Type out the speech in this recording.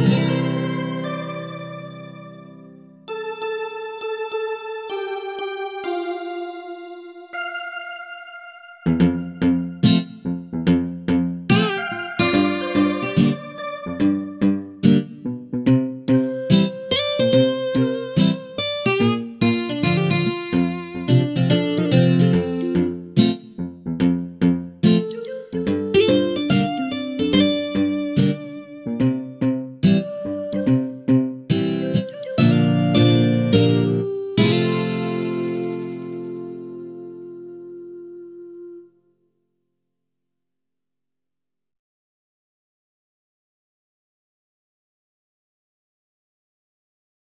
Yeah.